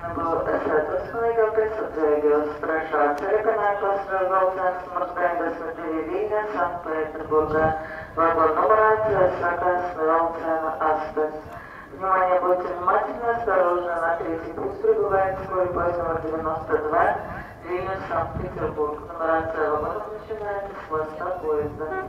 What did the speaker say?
Esat uzmanīgākais apdzēgļos trešā ceļakanākos vilciens numurs 92 Vīna, Санкт-Петербурга, вагон нумерация Сакас, Vilcена Астас. Внимание, будьте внимательны, осторожны, на третий путь прибывает скорый поезд номер 92, Вильнюс, Санкт-Петербург. Нумерация вагонов начинается с хвоста поезда.